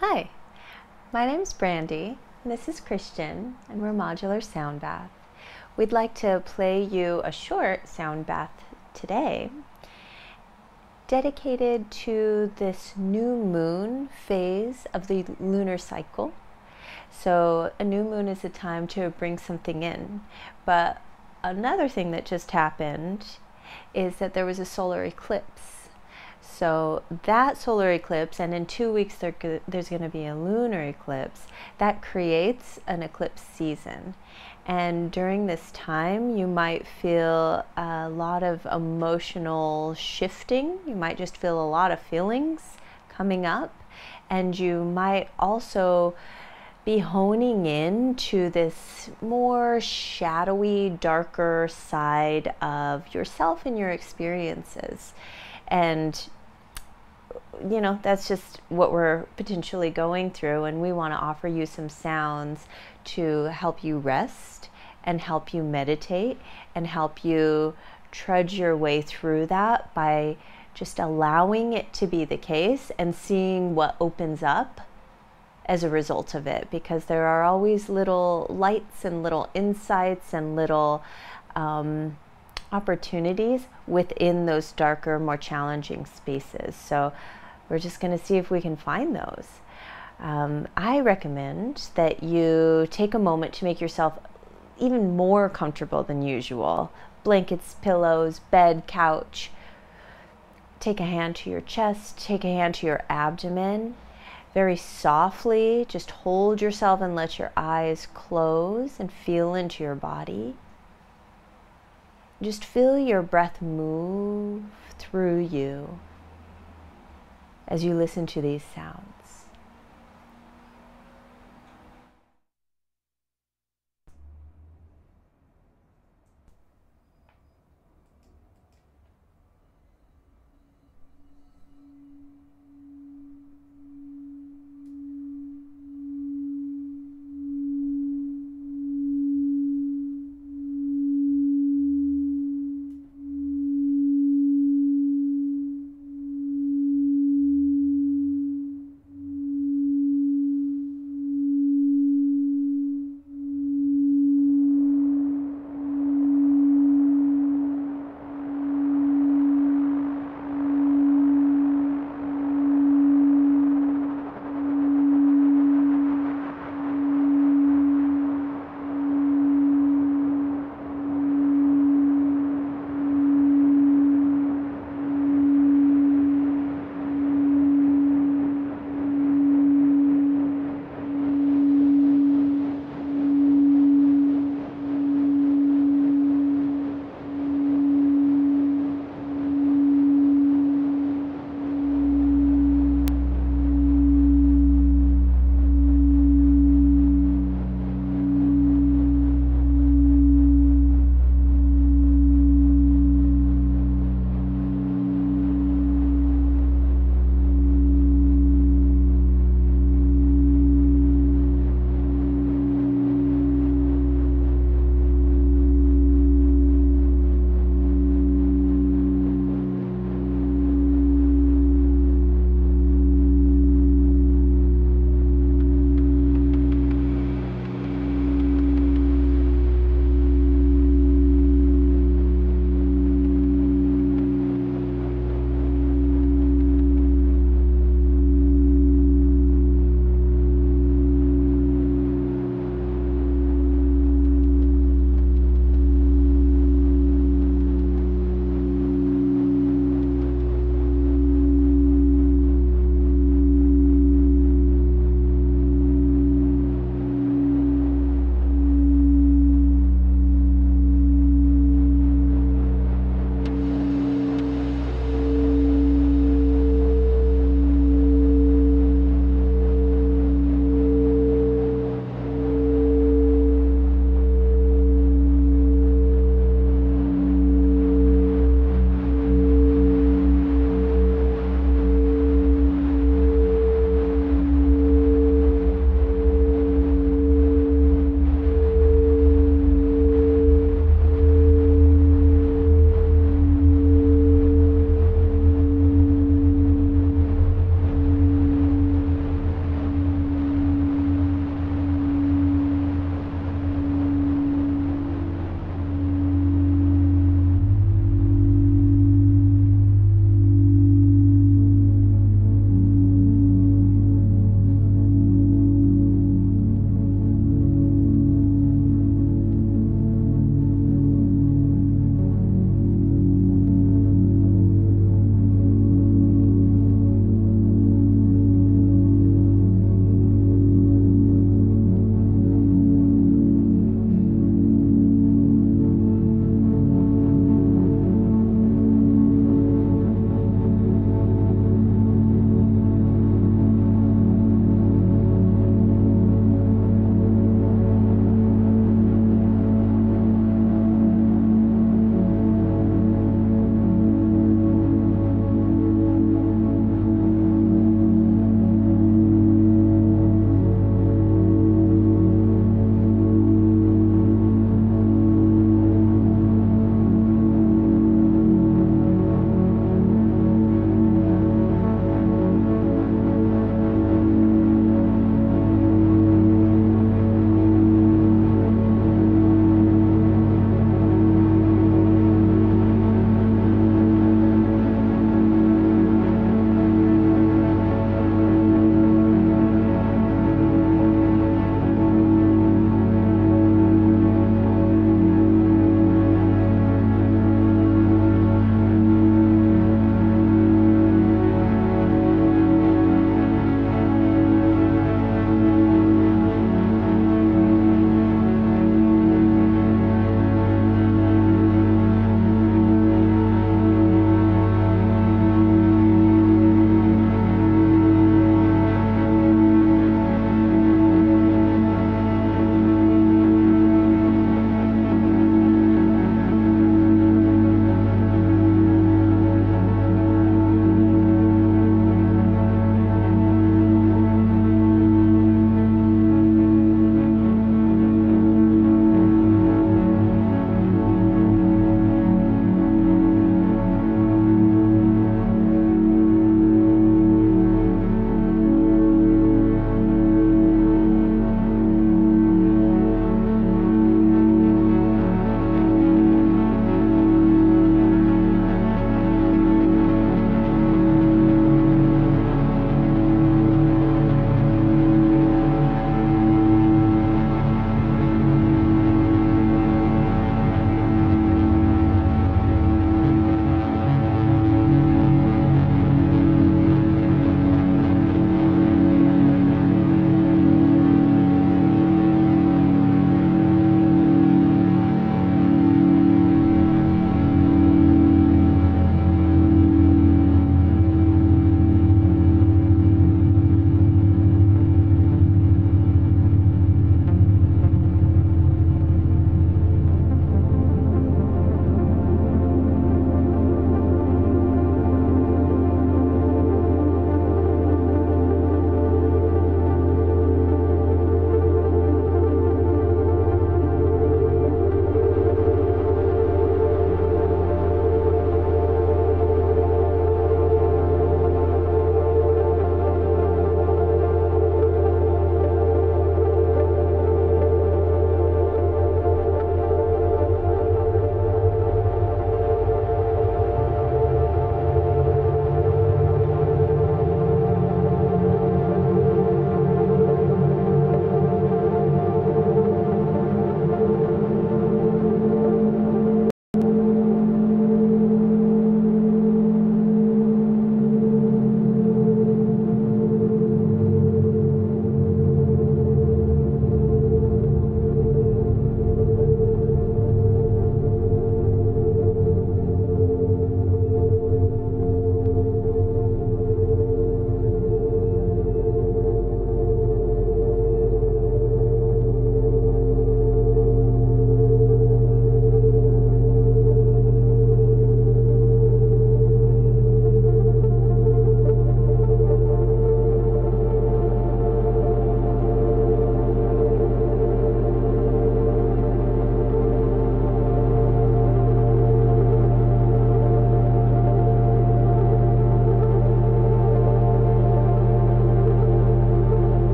Hi, my name's Brandy, and this is Christian, and we're Modular Sound Bath. We'd like to play you a short sound bath today dedicated to this new moon phase of the lunar cycle. So, a new moon is a time to bring something in. But another thing that just happened is that there was a solar eclipse so that solar eclipse, and in two weeks there, there's going to be a lunar eclipse, that creates an eclipse season. And during this time, you might feel a lot of emotional shifting. You might just feel a lot of feelings coming up. And you might also be honing in to this more shadowy, darker side of yourself and your experiences. And you know, that's just what we're potentially going through, and we want to offer you some sounds to help you rest and help you meditate and help you trudge your way through that by just allowing it to be the case and seeing what opens up as a result of it. Because there are always little lights and little insights and little um, opportunities within those darker, more challenging spaces. So we're just going to see if we can find those. Um, I recommend that you take a moment to make yourself even more comfortable than usual. Blankets, pillows, bed, couch. Take a hand to your chest, take a hand to your abdomen. Very softly, just hold yourself and let your eyes close and feel into your body. Just feel your breath move through you as you listen to these sounds.